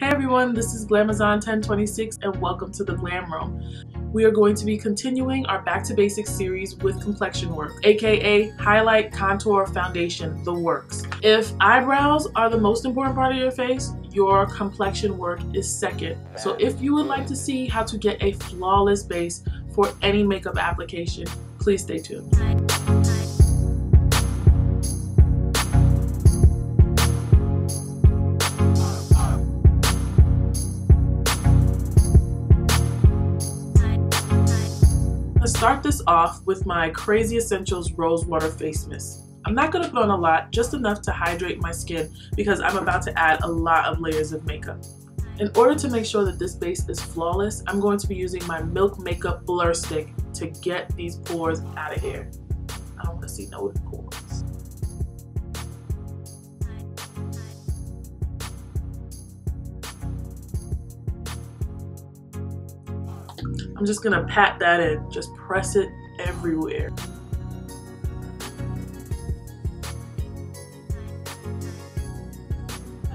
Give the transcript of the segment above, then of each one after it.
Hey everyone, this is Glamazon1026 and welcome to the Glam Room. We are going to be continuing our Back to Basics series with complexion work, aka highlight, contour, foundation, the works. If eyebrows are the most important part of your face, your complexion work is second. So if you would like to see how to get a flawless base for any makeup application, please stay tuned. Start this off with my Krazy Essentials Rose Water Face Mist. I'm not going to put on a lot, just enough to hydrate my skin because I'm about to add a lot of layers of makeup. In order to make sure that this base is flawless, I'm going to be using my Milk Makeup Blur Stick to get these pores out of here. I don't want to see no pores. I'm just gonna pat that in, just press it everywhere.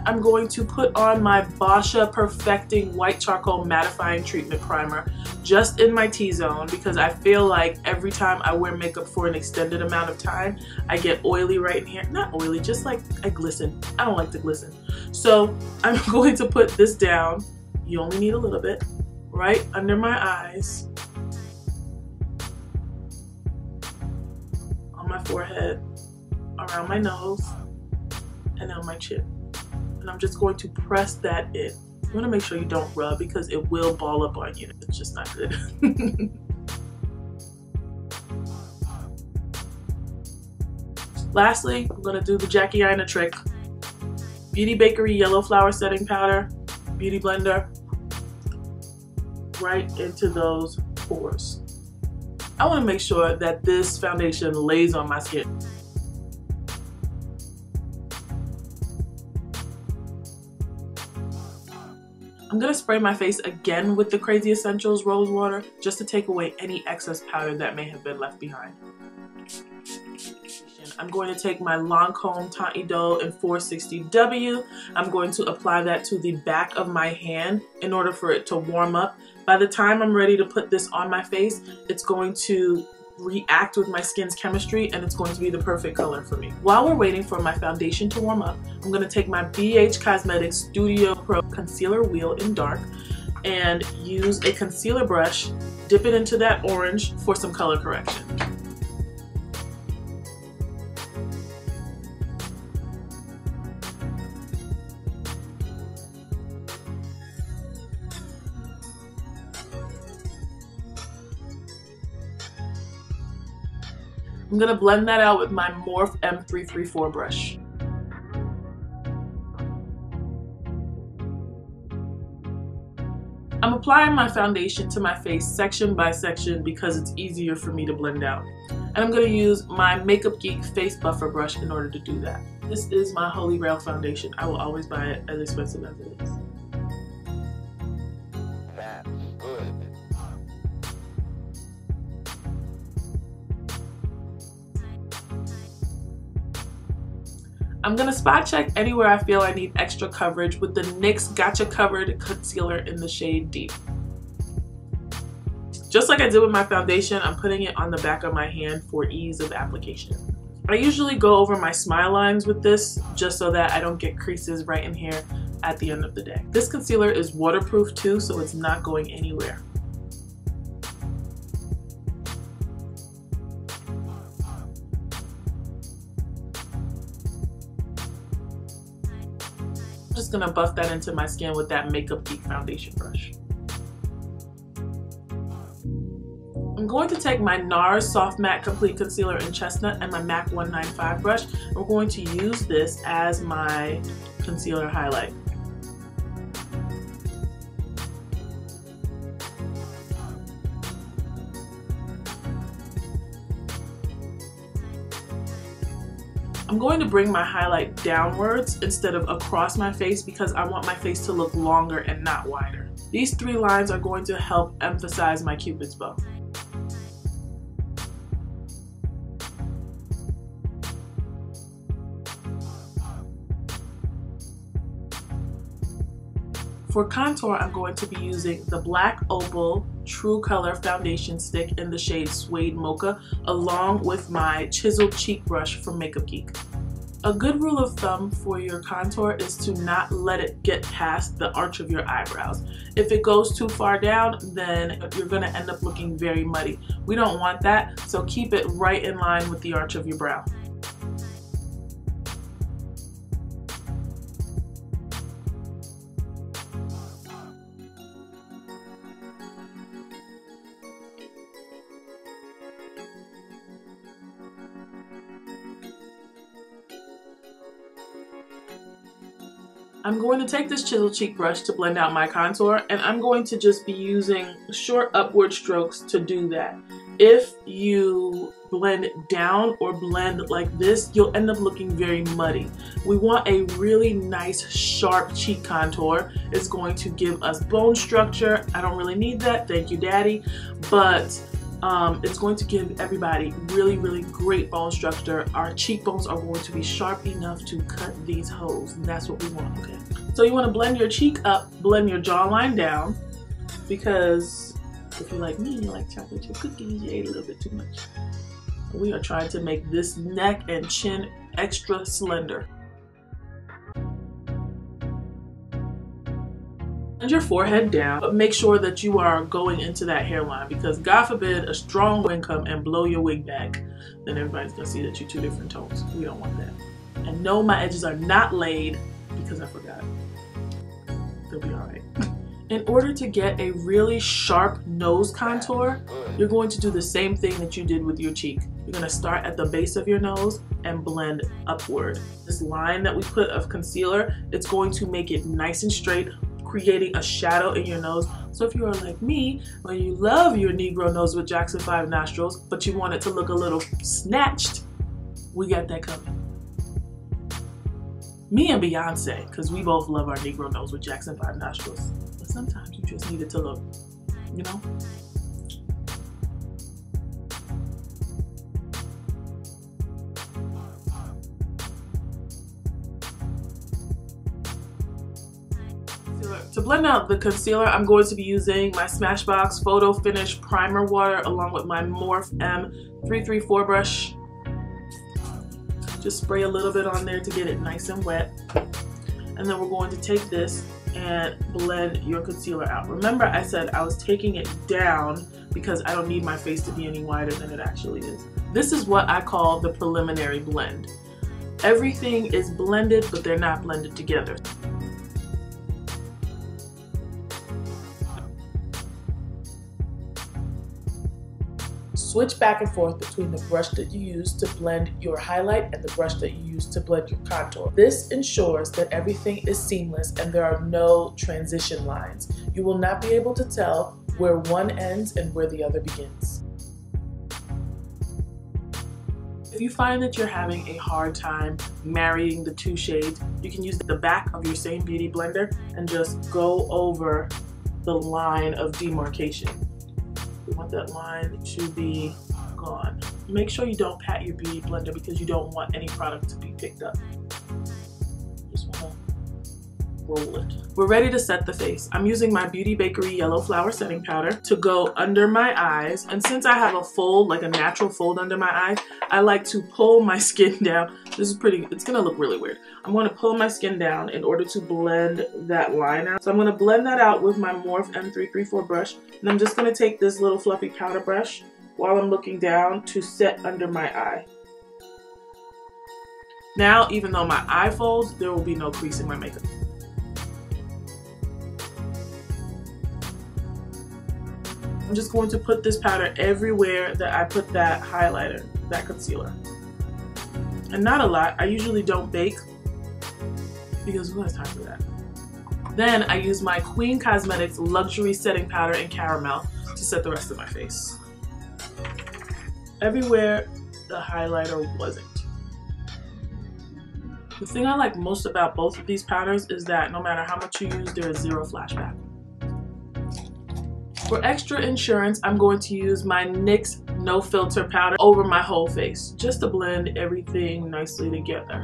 I'm going to put on my Boscia Porefecting White Charcoal Mattifying Treatment Primer just in my T-zone because I feel like every time I wear makeup for an extended amount of time, I get oily right in here. Not oily, just like I glisten. I don't like to glisten. So I'm going to put this down. You only need a little bit right under my eyes, on my forehead, around my nose, and on my chin. And I'm just going to press that in. You want to make sure you don't rub because it will ball up on you. It's just not good. Lastly, I'm going to do the Jackie Aina trick. Beauty Bakerie Yellow Flour Setting Powder, Beauty Blender, right into those pores. I want to make sure that this foundation lays on my skin. I'm going to spray my face again with the Krazy Essentials Rose Water just to take away any excess powder that may have been left behind. I'm going to take my Lancome Teint Idole in 460W. I'm going to apply that to the back of my hand in order for it to warm up by the time I'm ready to put this on my face, it's going to react with my skin's chemistry and it's going to be the perfect color for me. While we're waiting for my foundation to warm up, I'm going to take my BH Cosmetics Studio Pro Concealer Wheel in dark and use a concealer brush, dip it into that orange for some color correction. I'm gonna blend that out with my Morphe M334 brush. I'm applying my foundation to my face section by section because it's easier for me to blend out. And I'm gonna use my Makeup Geek face buffer brush in order to do that. This is my Holy Grail foundation. I will always buy it as expensive as it is. I'm to spot check anywhere I feel I need extra coverage with the NYX Gotcha Covered Concealer in the shade Deep. Just like I did with my foundation, I'm putting it on the back of my hand for ease of application. I usually go over my smile lines with this just so that I don't get creases right in here at the end of the day. This concealer is waterproof too, so it's not going anywhere. Gonna buff that into my skin with that Makeup Geek foundation brush. I'm going to take my NARS Soft Matte Complete Concealer in Chestnut and my MAC 195 brush. I'm going to use this as my concealer highlight. I'm going to bring my highlight downwards instead of across my face because I want my face to look longer and not wider. These three lines are going to help emphasize my cupid's bow. For contour, I'm going to be using the Black Opal True Color Foundation Stick in the shade Suede Mocha, along with my Chiseled Cheek Brush from Makeup Geek. A good rule of thumb for your contour is to not let it get past the arch of your eyebrows. If it goes too far down, then you're gonna end up looking very muddy. We don't want that, so keep it right in line with the arch of your brow. I'm going to take this chisel cheek brush to blend out my contour and I'm going to just be using short upward strokes to do that. If you blend down or blend like this, you'll end up looking very muddy. We want a really nice sharp cheek contour. It's going to give us bone structure. I don't really need that, thank you daddy, but um, it's going to give everybody really, really great bone structure. Our cheekbones are going to be sharp enough to cut these holes, and that's what we want, okay? So you want to blend your cheek up, blend your jawline down, because if you're like me you like chocolate chip cookies, you ate a little bit too much. We are trying to make this neck and chin extra slender. Your forehead down, but make sure that you are going into that hairline because God forbid a strong wind come and blow your wig back, then everybody's gonna see that you're two different tones. We don't want that. And no, my edges are not laid because I forgot. They'll be all right. In order to get a really sharp nose contour, you're going to do the same thing that you did with your cheek. You're gonna start at the base of your nose and blend upward. This line that we put of concealer, it's going to make it nice and straight creating a shadow in your nose. So if you are like me, when you love your Negro nose with Jackson 5 nostrils, but you want it to look a little snatched, we got that coming. Me and Beyonce, because we both love our Negro nose with Jackson 5 nostrils. But sometimes you just need it to look, you know, To blend out the concealer, I'm going to be using my Smashbox Photo Finish Primer Water along with my Morphe M334 brush. Just spray a little bit on there to get it nice and wet. And then we're going to take this and blend your concealer out. Remember I said I was taking it down because I don't need my face to be any wider than it actually is. This is what I call the preliminary blend. Everything is blended, but they're not blended together. Switch back and forth between the brush that you use to blend your highlight and the brush that you use to blend your contour. This ensures that everything is seamless and there are no transition lines. You will not be able to tell where one ends and where the other begins. If you find that you're having a hard time marrying the two shades, you can use the back of your same beauty blender and just go over the line of demarcation. Want that line to be gone. Make sure you don't pat your beauty blender because you don't want any product to be picked up. Just want to roll it. We're ready to set the face. I'm using my Beauty Bakerie Yellow Flour Setting Powder to go under my eyes. And since I have a fold, like a natural fold under my eye, I like to pull my skin down. This is pretty, it's gonna look really weird. I'm gonna pull my skin down in order to blend that line out. So I'm gonna blend that out with my Morphe M334 brush. And I'm just gonna take this little fluffy powder brush while I'm looking down to set under my eye. Now, even though my eye folds, there will be no crease in my makeup. I'm just going to put this powder everywhere that I put that highlighter, that concealer. And not a lot. I usually don't bake because who has time for that? Then I use my Kween Cosmetics Luxury Setting Powder in Caramel to set the rest of my face. Everywhere the highlighter wasn't. The thing I like most about both of these powders is that no matter how much you use, there is zero flashback. For extra insurance, I'm going to use my NYX No Filter powder over my whole face, just to blend everything nicely together.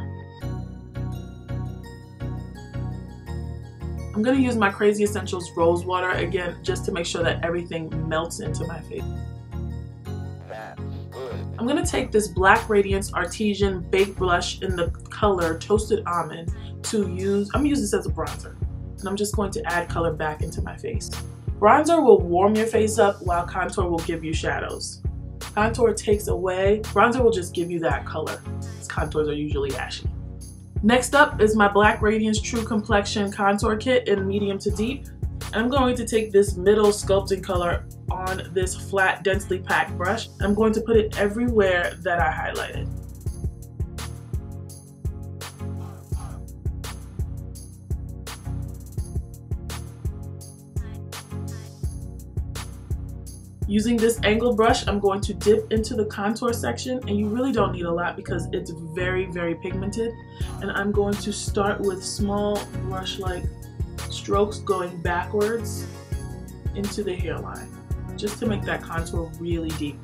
I'm going to use my Krazy Essentials Rose Water again just to make sure that everything melts into my face. I'm going to take this Black Radiance Artisan Baked Blush in the color Toasted Almond to use, I'm going to use this as a bronzer. And I'm just going to add color back into my face. Bronzer will warm your face up while contour will give you shadows. Contour takes away, bronzer will just give you that color. These contours are usually ashy. Next up is my Black Radiance True Complexion Contour Kit in medium to deep. I'm going to take this middle sculpting color on this flat, densely packed brush. I'm going to put it everywhere that I highlighted. Using this angled brush, I'm going to dip into the contour section and you really don't need a lot because it's very, very pigmented. And I'm going to start with small brush-like strokes going backwards into the hairline just to make that contour really deep.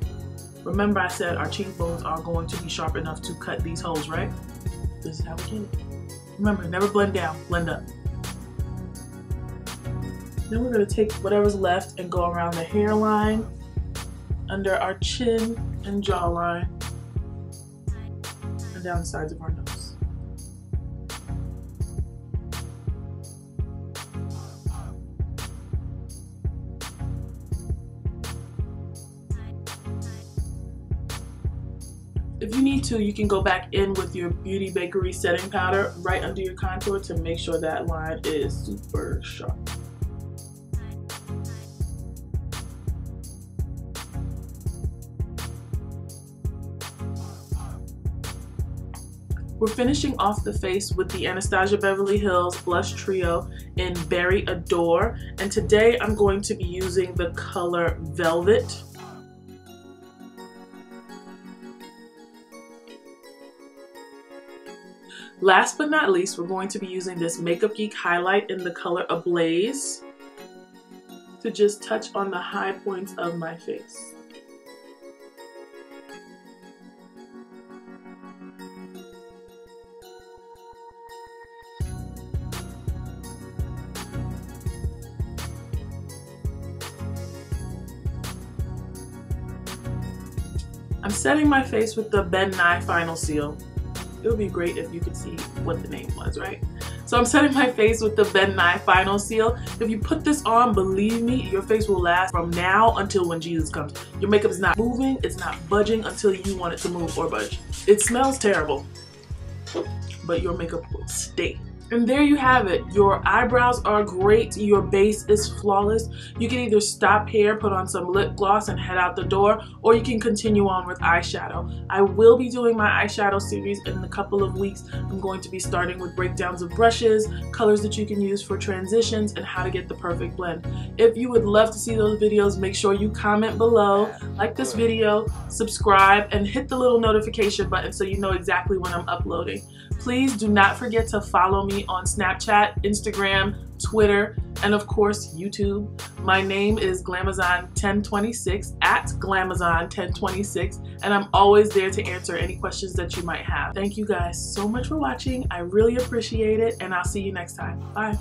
Remember I said our cheekbones are going to be sharp enough to cut these holes, right? This is how we get it. Remember, never blend down, blend up. Then we're going to take whatever's left and go around the hairline under our chin and jawline and down the sides of our nose. If you need to, you can go back in with your Beauty Bakerie setting powder right under your contour to make sure that line is super sharp. We're finishing off the face with the Anastasia Beverly Hills Blush Trio in Berry Adore. And today I'm going to be using the color Velvet. Last but not least, we're going to be using this Makeup Geek highlight in the color Ablaze to just touch on the high points of my face. I'm setting my face with the Ben Nye Final Seal. It would be great if you could see what the name was, right? So I'm setting my face with the Ben Nye Final Seal. If you put this on, believe me, your face will last from now until when Jesus comes. Your makeup is not moving, it's not budging until you want it to move or budge. It smells terrible, but your makeup will stay. And there you have it. Your eyebrows are great. Your base is flawless. You can either stop here, put on some lip gloss and head out the door, or you can continue on with eyeshadow. I will be doing my eyeshadow series in a couple of weeks. I'm going to be starting with breakdowns of brushes, colors that you can use for transitions, and how to get the perfect blend. If you would love to see those videos, make sure you comment below, like this video, subscribe, and hit the little notification button so you know exactly when I'm uploading. Please do not forget to follow on Snapchat, Instagram, Twitter, and of course YouTube. My name is Glamazon1026 at Glamazon1026 and I'm always there to answer any questions that you might have. Thank you guys so much for watching. I really appreciate it and I'll see you next time. Bye.